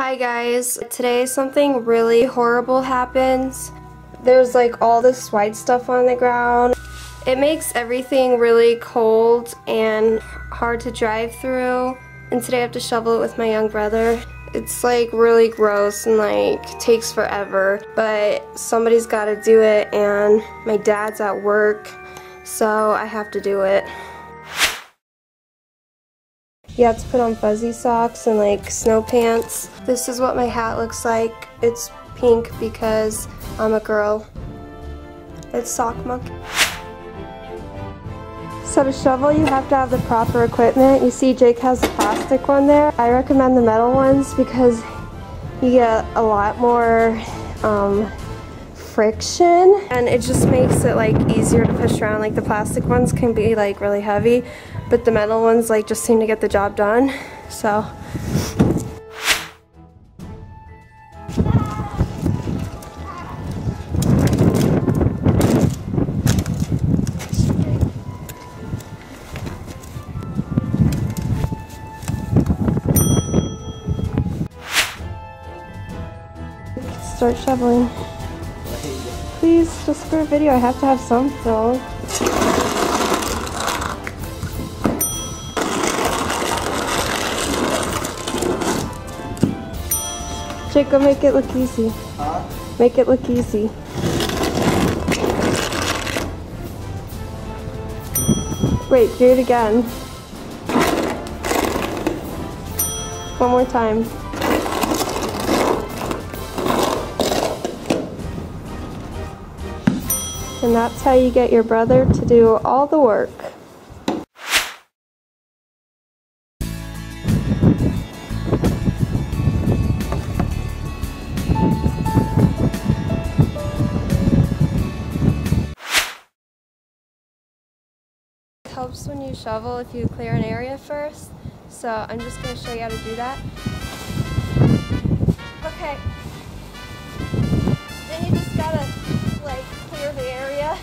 Hi guys, today something really horrible happens. There's like all this white stuff on the ground. It makes everything really cold and hard to drive through. And today I have to shovel it with my young brother. It's like really gross and like takes forever, but somebody's got to do it and my dad's at work, so I have to do it. You have to put on fuzzy socks and like snow pants. This is what my hat looks like. It's pink because I'm a girl. It's sock monkey. So to shovel you have to have the proper equipment. You see Jake has the plastic one there. I recommend the metal ones because you get a lot more um, friction and it just makes it like easier to push around like the plastic ones can be like really heavy but the metal ones like just seem to get the job done so start shoveling please, just for a video, I have to have some film. Jacob, make it look easy. Huh? Make it look easy. Wait, do it again. One more time. And that's how you get your brother to do all the work. Helps when you shovel if you clear an area first. So I'm just going to show you how to do that. Okay. Then you just gotta like clear the area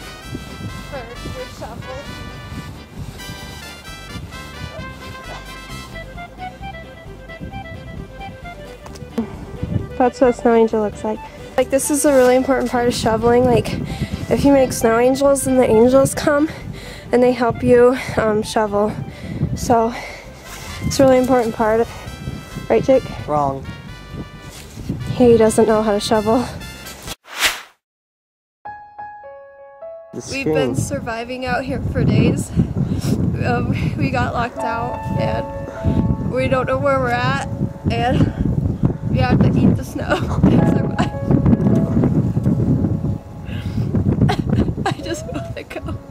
for your shovel. That's what a snow angel looks like. Like this is a really important part of shoveling. Like if you make snow angels then the angels come and they help you um, shovel. So it's a really important part. Right Jake? Wrong. He doesn't know how to shovel. We've been surviving out here for days. Um, we got locked out and we don't know where we're at and we have to eat the snow and survive. I just want to go.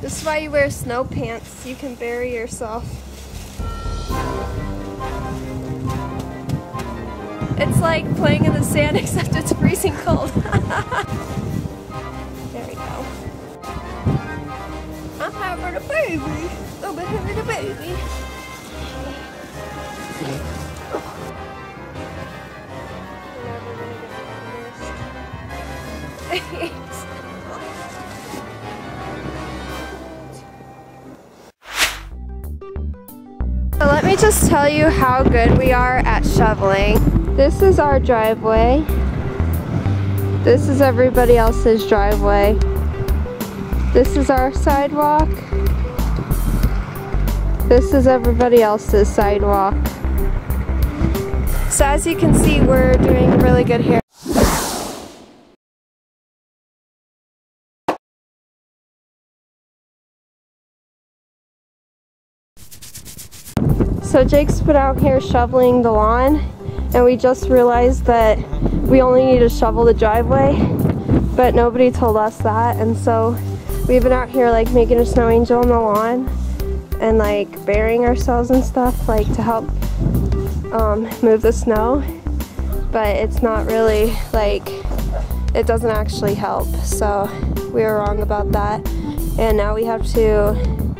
This is why you wear snow pants. You can bury yourself. It's like playing in the sand except it's freezing cold. there we go. I'm having a baby. I'm having a baby. So just tell you how good we are at shoveling. This is our driveway. This is everybody else's driveway. This is our sidewalk. This is everybody else's sidewalk. So as you can see, we're doing really good here. So Jake's been out here shoveling the lawn and we just realized that we only need to shovel the driveway but nobody told us that. And so we've been out here like making a snow angel on the lawn and like burying ourselves and stuff like to help um, move the snow. But it's not really like it doesn't actually help. So we were wrong about that. And now we have to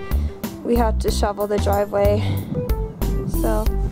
we have to shovel the driveway so